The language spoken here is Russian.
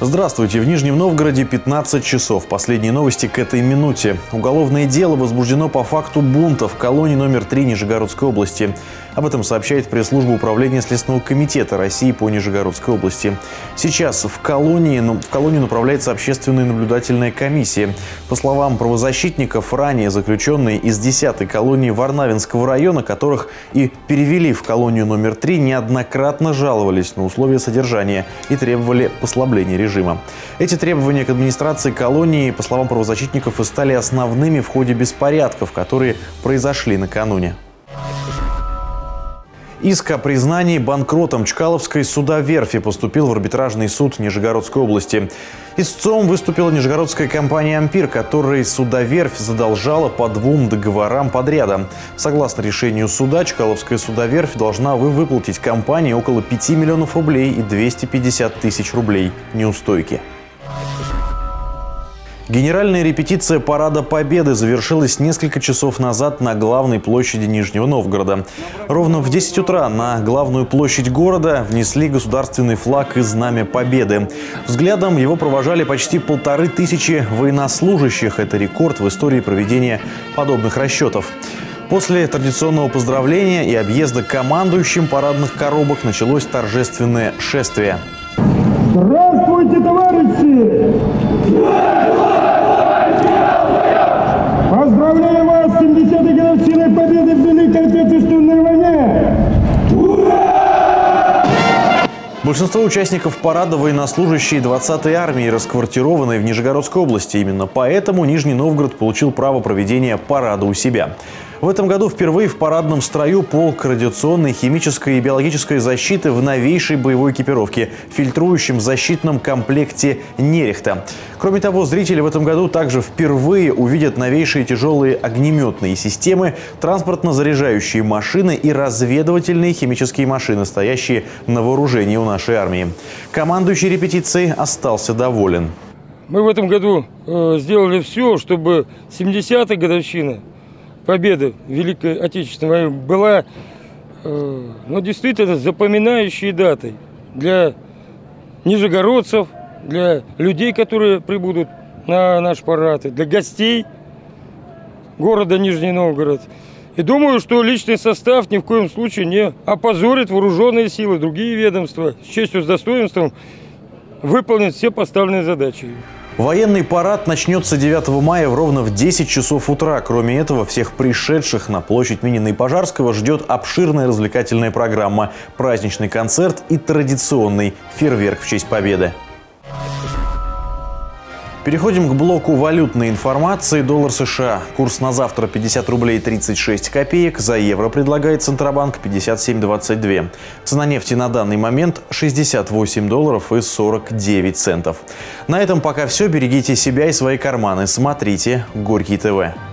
Здравствуйте. В Нижнем Новгороде 15 часов. Последние новости к этой минуте. Уголовное дело возбуждено по факту бунта в колонии номер 3 Нижегородской области. Об этом сообщает пресс-служба Управления Следственного комитета России по Нижегородской области. Сейчас в колонии, ну, в колонию направляется общественная наблюдательная комиссия. По словам правозащитников, ранее заключенные из 10-й колонии Варнавинского района, которых и перевели в колонию номер 3, неоднократно жаловались на условия содержания и требовали послабления режима. Эти требования к администрации колонии, по словам правозащитников, и стали основными в ходе беспорядков, которые произошли накануне. Иск о признании банкротом Чкаловской судоверфи поступил в арбитражный суд Нижегородской области. Истцом выступила нижегородская компания «Ампир», которой судоверфь задолжала по двум договорам подряда. Согласно решению суда, Чкаловская судоверфь должна выплатить компании около 5 миллионов рублей и 250 тысяч рублей неустойки. Генеральная репетиция Парада Победы завершилась несколько часов назад на главной площади Нижнего Новгорода. Ровно в 10 утра на главную площадь города внесли государственный флаг и знамя Победы. Взглядом его провожали почти полторы тысячи военнослужащих. Это рекорд в истории проведения подобных расчетов. После традиционного поздравления и объезда командующим парадных коробок началось торжественное шествие. Здравствуйте, товарищи! Поздравляю вас с 70-й годовщиной победы в Великой Отечественной войне! Большинство участников парада военнослужащие 20-й армии, расквартированные в Нижегородской области. Именно поэтому Нижний Новгород получил право проведения парада у себя. В этом году впервые в парадном строю полк радиационной, химической и биологической защиты в новейшей боевой экипировке, фильтрующем защитном комплекте «Нерехта». Кроме того, зрители в этом году также впервые увидят новейшие тяжелые огнеметные системы, транспортно-заряжающие машины и разведывательные химические машины, стоящие на вооружении у нашей армии. Командующий репетиции остался доволен. Мы в этом году э, сделали все, чтобы 70-я годовщина победы Великой Отечественной войны была э, ну, действительно запоминающей датой для нижегородцев, для людей, которые прибудут на наш парад, для гостей города Нижний Новгород. И думаю, что личный состав ни в коем случае не опозорит вооруженные силы, другие ведомства с честью, с достоинством выполнить все поставленные задачи. Военный парад начнется 9 мая в ровно в 10 часов утра. Кроме этого, всех пришедших на площадь Минина и Пожарского ждет обширная развлекательная программа, праздничный концерт и традиционный фейерверк в честь победы. Переходим к блоку валютной информации. Доллар США. Курс на завтра 50 рублей 36 копеек. За евро предлагает Центробанк 57,22. Цена нефти на данный момент 68 долларов и 49 центов. На этом пока все. Берегите себя и свои карманы. Смотрите Горький ТВ.